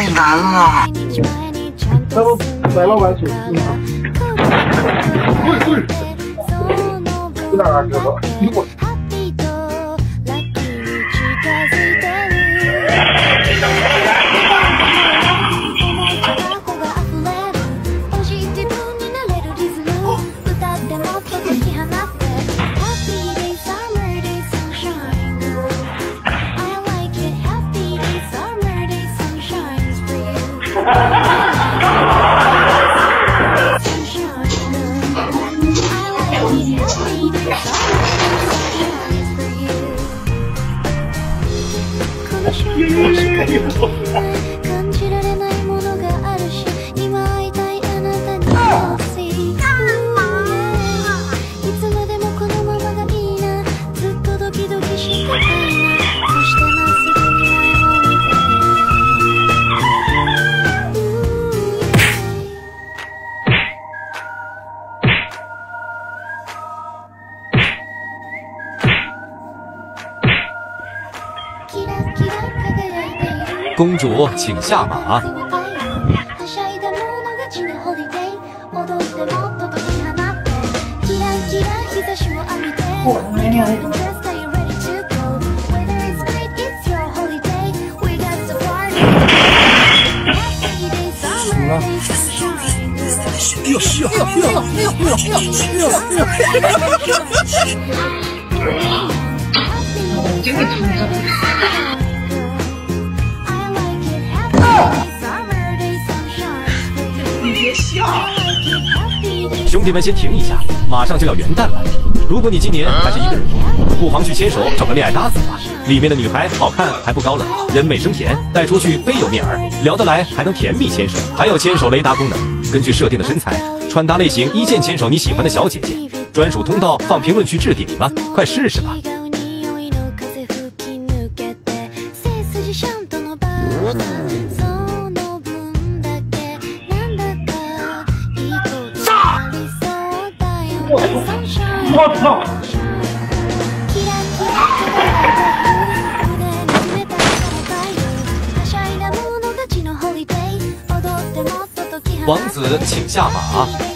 太难了。要不来老板请。去哪儿啊，哥哥？我感公主，请下马。はしゃいだ者勝ちのホ 兄弟们，先停一下，马上就要元旦了。如果你今年还是一个人过，不妨去牵手找个恋爱搭子吧。里面的女孩好看还不高冷，人美声甜，带出去非有面儿，聊得来还能甜蜜牵手，还有牵手雷达功能，根据设定的身材、穿搭类型一键牵手你喜欢的小姐姐。专属通道放评论区置顶里了，快试试吧。の王子请下马。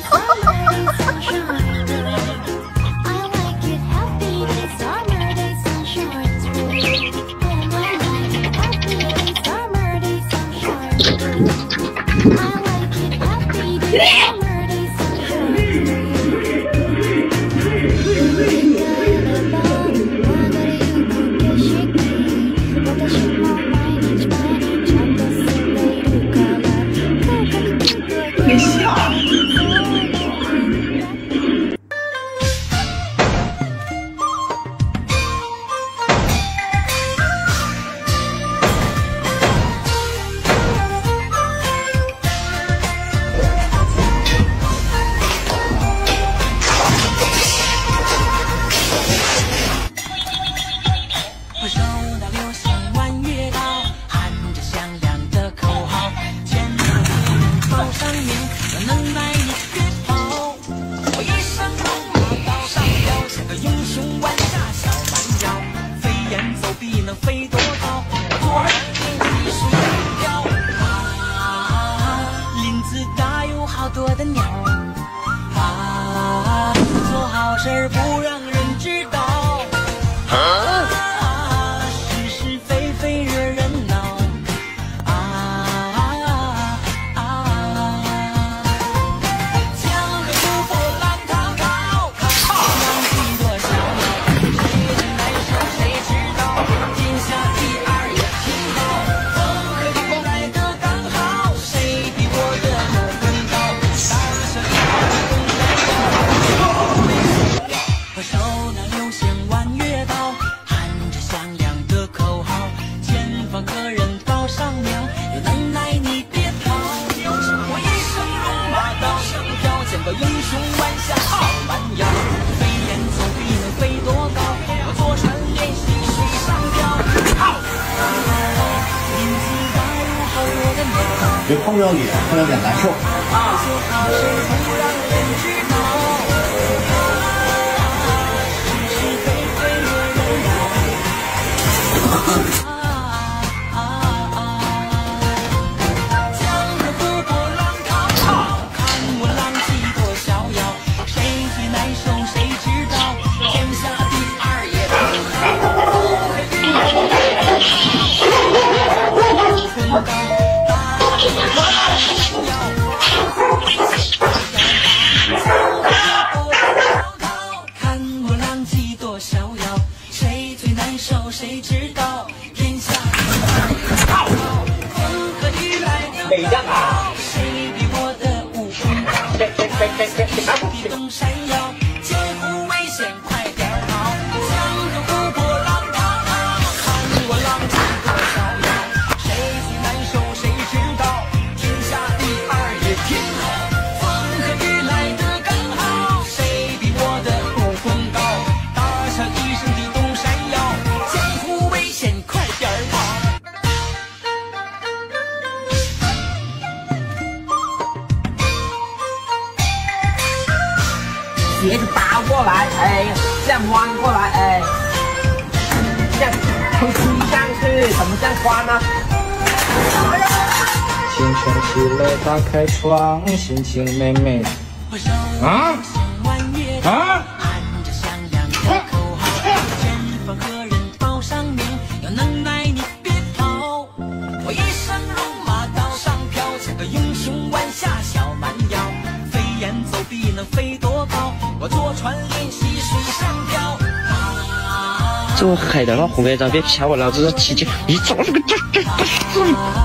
别碰着脸，碰着脸难受。地动过来，哎，这样弯过来，哎，这样推上去，怎么这样穿呢？清晨起来打开窗，心情美美。啊啊！喊着响亮的口号，前方何人报上名？有能耐你别跑！我一身戎马刀上飘，像个英雄弯下小蛮腰，飞檐走壁能飞多高？坐船练习水上漂。这海的那红盖章别骗我，老子提起一早这个这这这。做好事儿不要